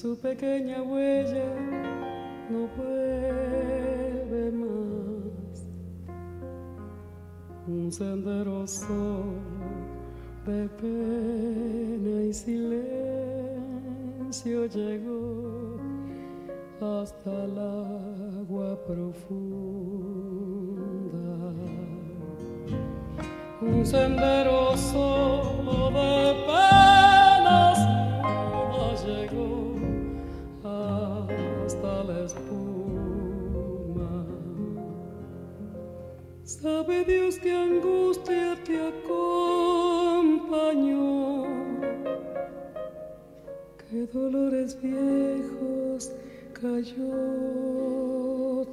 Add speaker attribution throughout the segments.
Speaker 1: su pequeña huella no vuelve más. Un sendero solo de pena y silencio llegó hasta el agua profunda. Un sendero solo de Sabe Dios que angustia te acompañó, que dolores viejos cayó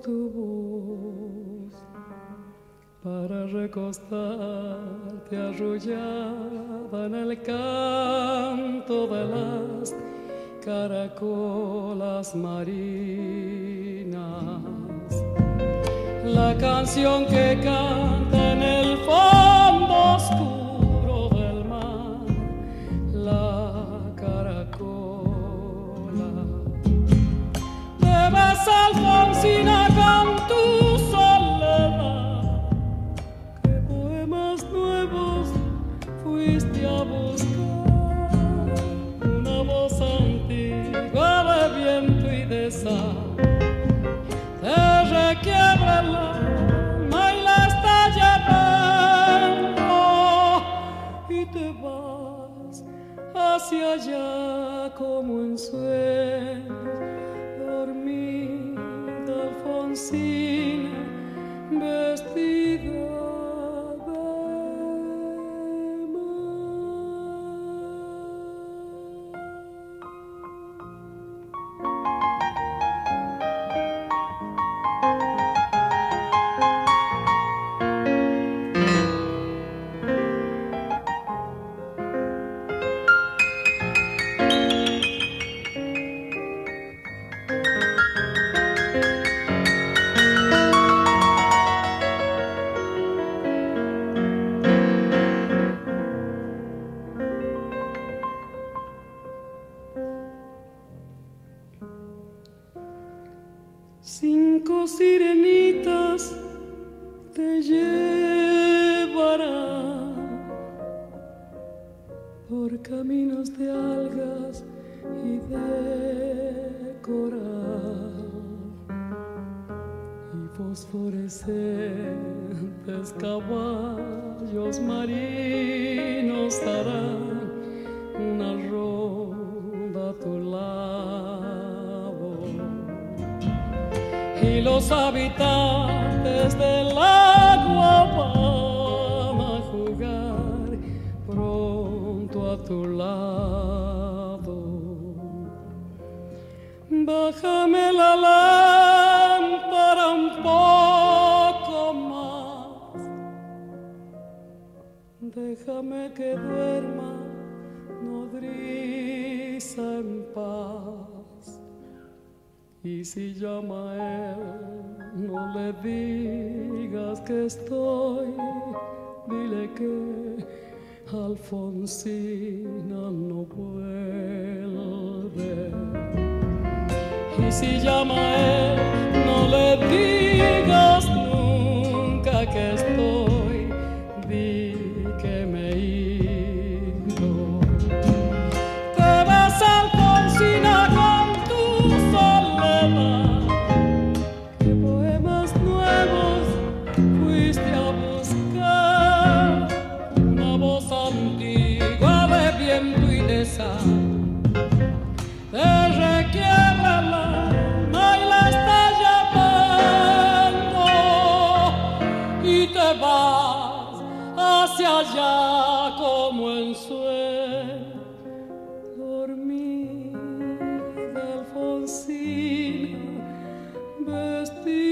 Speaker 1: tu voz para recostarte arrullada en el canto de las caracolas marinas. La canción que canta hacia allá como en sueños dormida Alfonsina vestida Cinco sirenitas te llevarán por caminos de algas y de coral. Y fosforescentes caballos marinos harán una ronda a tu lado y los habitantes del agua van a jugar pronto a tu lado. Bájame la lámpara un poco más, déjame que duerma nodriza en paz. Y si llama él, no le digas que estoy, dile que Alfonsina no vuelve. Y si llama él, no le digas nunca que estoy, di ya, ya, como en sueño, dormida Alfonsina, vestida.